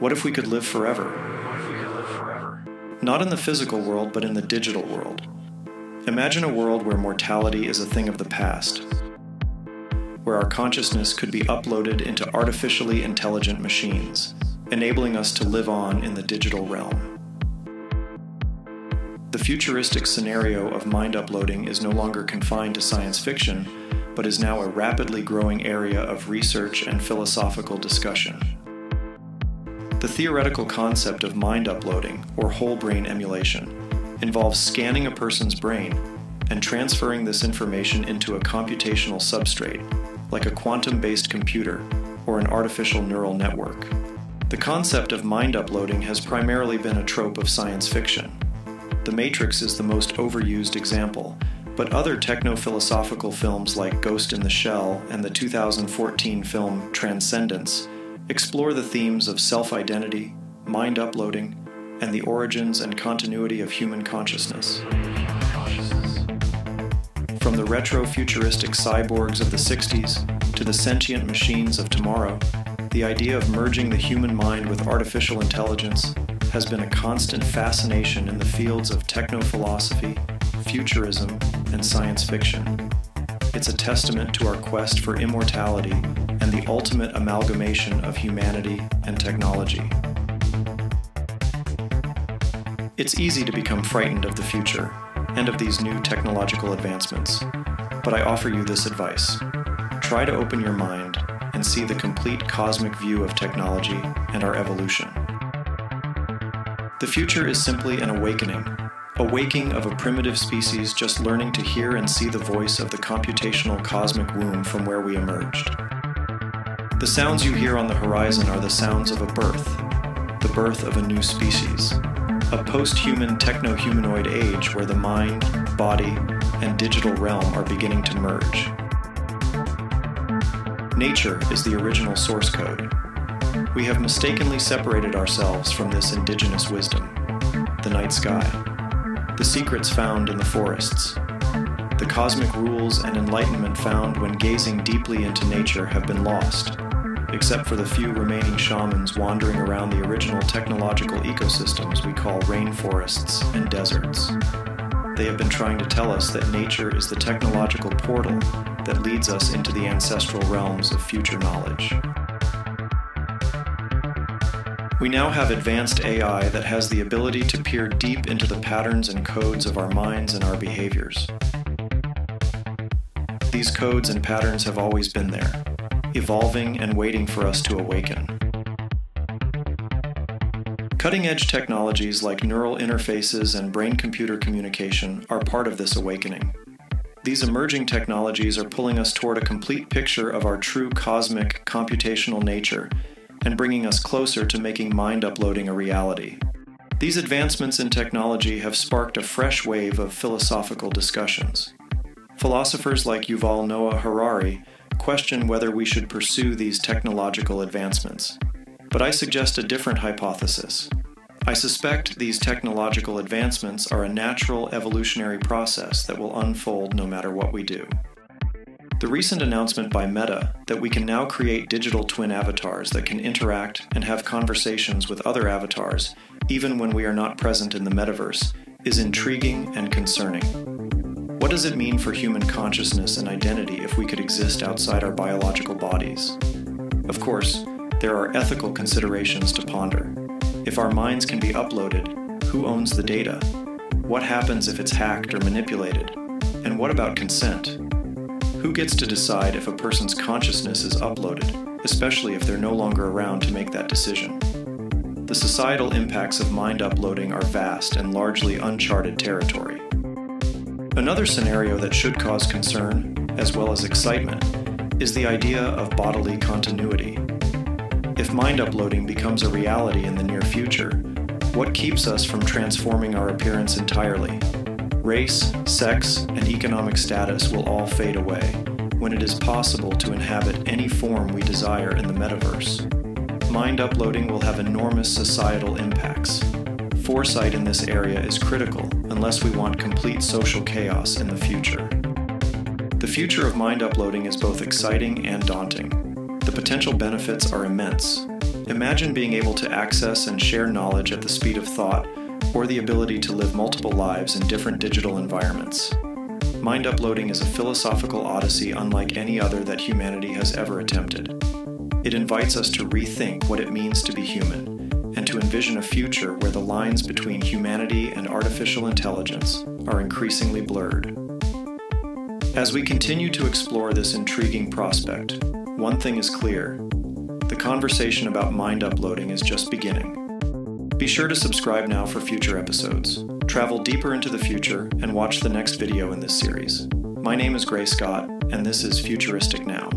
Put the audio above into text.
What if we could live forever? Not in the physical world, but in the digital world. Imagine a world where mortality is a thing of the past, where our consciousness could be uploaded into artificially intelligent machines, enabling us to live on in the digital realm. The futuristic scenario of mind uploading is no longer confined to science fiction, but is now a rapidly growing area of research and philosophical discussion. The theoretical concept of mind uploading, or whole brain emulation, involves scanning a person's brain and transferring this information into a computational substrate, like a quantum based computer or an artificial neural network. The concept of mind uploading has primarily been a trope of science fiction. The Matrix is the most overused example, but other techno philosophical films like Ghost in the Shell and the 2014 film Transcendence explore the themes of self identity, mind uploading, and the origins and continuity of human consciousness. From the retro futuristic cyborgs of the 60s to the sentient machines of tomorrow, the idea of merging the human mind with artificial intelligence has been a constant fascination in the fields of techno philosophy, futurism, and science fiction. It's a testament to our quest for immortality and the ultimate amalgamation of humanity and technology. It's easy to become frightened of the future and of these new technological advancements, but I offer you this advice. Try to open your mind and see the complete cosmic view of technology and our evolution. The future is simply an awakening, a waking of a primitive species just learning to hear and see the voice of the computational cosmic womb from where we emerged. The sounds you hear on the horizon are the sounds of a birth, the birth of a new species, a post human techno humanoid age where the mind, body, and digital realm are beginning to merge. Nature is the original source code, we have mistakenly separated ourselves from this indigenous wisdom the night sky, the secrets found in the forests, the cosmic rules and enlightenment found when gazing deeply into nature have been lost, except for the few remaining shamans wandering around the original technological ecosystems we call rainforests and deserts. They have been trying to tell us that nature is the technological portal that leads us into the ancestral realms of future knowledge. We now have advanced AI that has the ability to peer deep into the patterns and codes of our minds and our behaviors. These codes and patterns have always been there, evolving and waiting for us to awaken. Cutting edge technologies like neural interfaces and brain computer communication are part of this awakening. These emerging technologies are pulling us toward a complete picture of our true cosmic computational nature and bringing us closer to making mind uploading a reality. These advancements in technology have sparked a fresh wave of philosophical discussions. Philosophers like Yuval Noah Harari question whether we should pursue these technological advancements. But I suggest a different hypothesis. I suspect these technological advancements are a natural evolutionary process that will unfold no matter what we do. The recent announcement by Meta that we can now create digital twin avatars that can interact and have conversations with other avatars, even when we are not present in the metaverse, is intriguing and concerning. What does it mean for human consciousness and identity if we could exist outside our biological bodies? Of course, there are ethical considerations to ponder. If our minds can be uploaded, who owns the data? What happens if it's hacked or manipulated? And what about consent? Who gets to decide if a person's consciousness is uploaded, especially if they're no longer around to make that decision? The societal impacts of mind uploading are vast and largely uncharted territory. Another scenario that should cause concern, as well as excitement, is the idea of bodily continuity. If mind uploading becomes a reality in the near future, what keeps us from transforming our appearance entirely? race, sex, and economic status will all fade away when it is possible to inhabit any form we desire in the metaverse. Mind uploading will have enormous societal impacts. Foresight in this area is critical unless we want complete social chaos in the future. The future of mind uploading is both exciting and daunting. The potential benefits are immense. Imagine being able to access and share knowledge at the speed of thought, or the ability to live multiple lives in different digital environments. Mind uploading is a philosophical odyssey unlike any other that humanity has ever attempted. It invites us to rethink what it means to be human to envision a future where the lines between humanity and artificial intelligence are increasingly blurred. As we continue to explore this intriguing prospect, one thing is clear the conversation about mind uploading is just beginning. Be sure to subscribe now for future episodes. Travel deeper into the future and watch the next video in this series. My name is Gray Scott, and this is Futuristic Now.